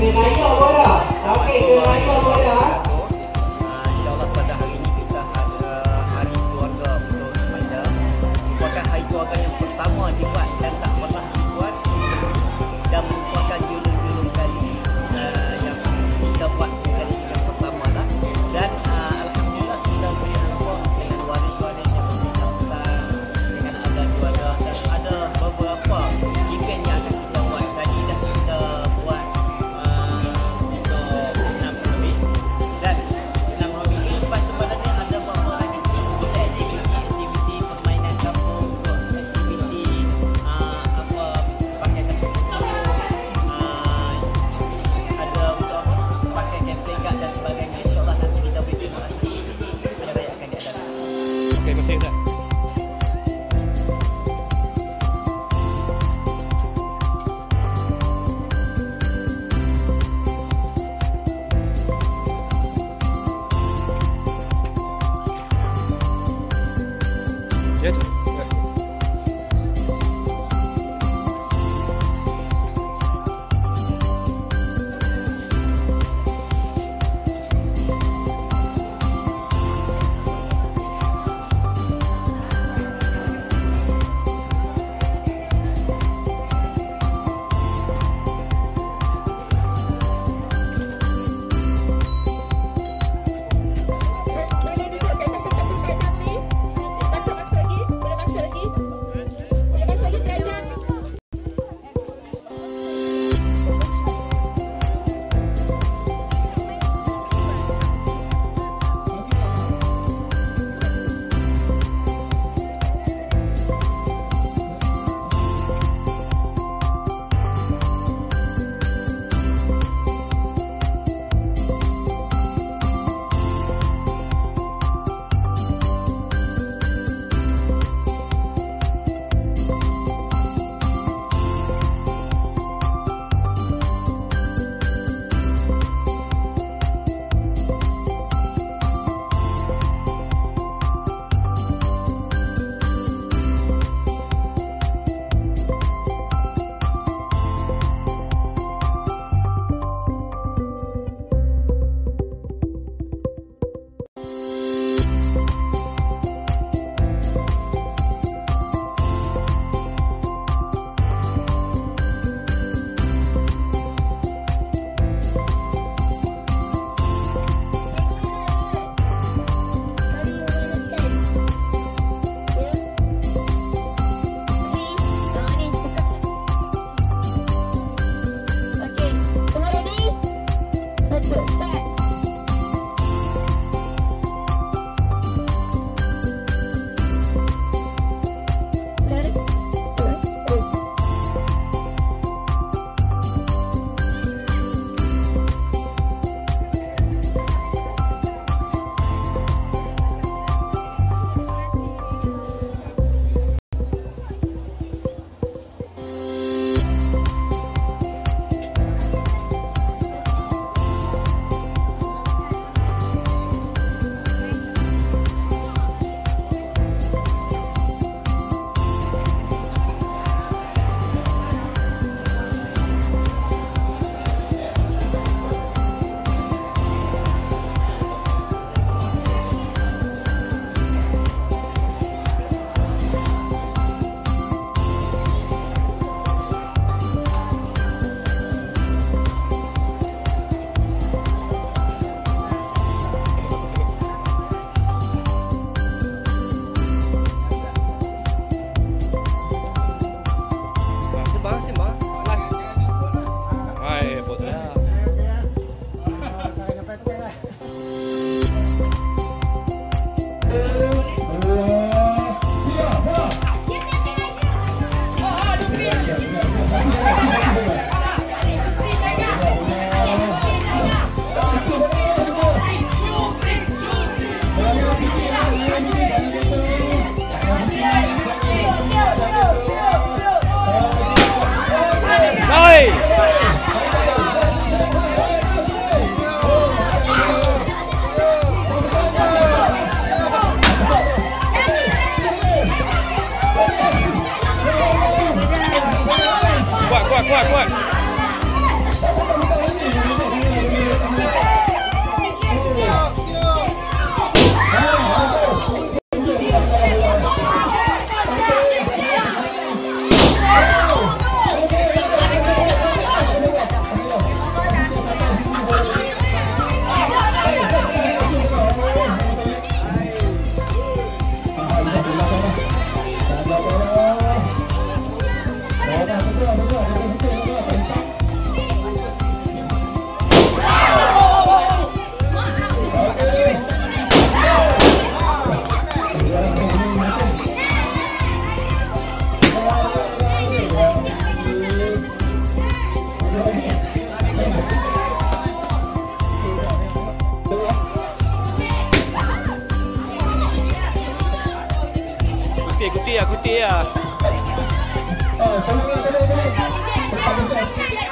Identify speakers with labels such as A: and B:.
A: 你来用
B: Я kutih, kutih lah, kutih lah.
C: Oh, tolong lah, tolong
D: lah.